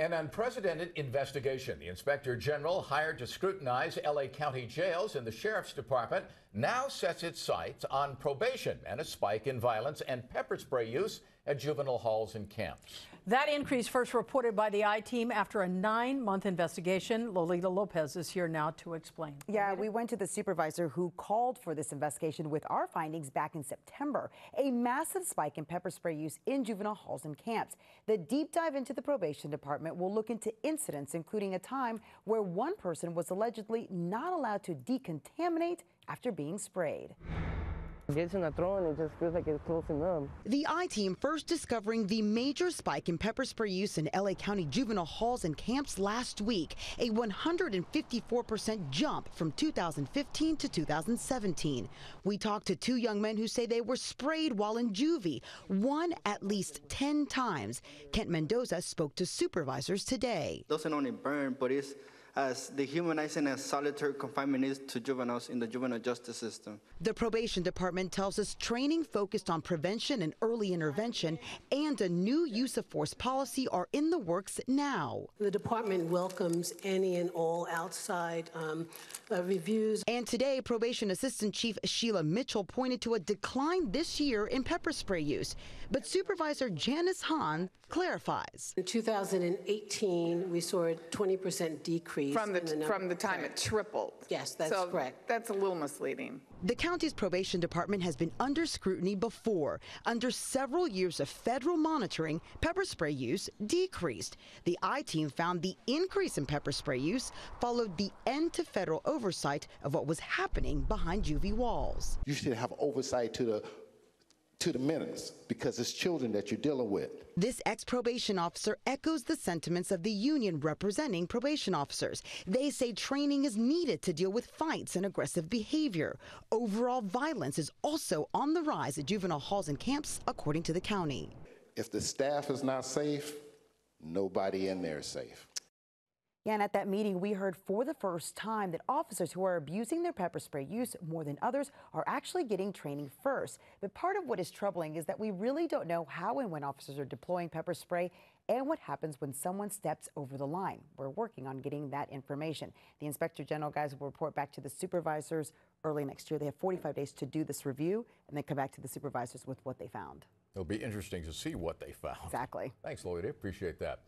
An unprecedented investigation. The inspector general hired to scrutinize LA County jails and the sheriff's department now sets its sights on probation and a spike in violence and pepper spray use at juvenile halls and camps. That increase first reported by the I team after a nine month investigation. Lolita Lopez is here now to explain. Yeah, we went to the supervisor who called for this investigation with our findings back in September. A massive spike in pepper spray use in juvenile halls and camps. The deep dive into the probation department will look into incidents, including a time where one person was allegedly not allowed to decontaminate after being sprayed. Gets in the throw and it just feels like it's closing up. The I team first discovering the major spike in pepper spray use in LA County juvenile halls and camps last week, a 154% jump from 2015 to 2017. We talked to two young men who say they were sprayed while in juvie, one at least 10 times. Kent Mendoza spoke to supervisors today. Doesn't only burn, but it's as dehumanizing as solitary confinement is to juveniles in the juvenile justice system. The probation department tells us training focused on prevention and early intervention and a new use of force policy are in the works now. The department welcomes any and all outside um, uh, reviews. And today, probation assistant chief Sheila Mitchell pointed to a decline this year in pepper spray use. But supervisor Janice Hahn clarifies. In 2018, we saw a 20% decrease From the, in number- from the time it tripled. Yes, that's So correct. That's a little misleading. The county's probation department has been under scrutiny before. Under several years of federal monitoring, pepper spray use decreased. The I team found the increase in pepper spray use followed the end to federal oversight of what was happening behind juvie walls. You should have oversight to the to the minutes because it's children that you're dealing with. This ex probation officer echoes the sentiments of the union representing probation officers. They say training is needed to deal with fights and aggressive behavior. Overall violence is also on the rise at juvenile halls and camps, according to the county. If the staff is not safe, nobody in there is safe. And at that meeting, we heard for the first time that officers who are abusing their pepper spray use more than others are actually getting training first. But part of what is troubling is that we really don't know how and when officers are deploying pepper spray and what happens when someone steps over the line. We're working on getting that information. The inspector general guys will report back to the supervisors early next year. They have 45 days to do this review and then come back to the supervisors with what they found. It'll be interesting to see what they found. Exactly. Thanks, Lloyd. I Appreciate that.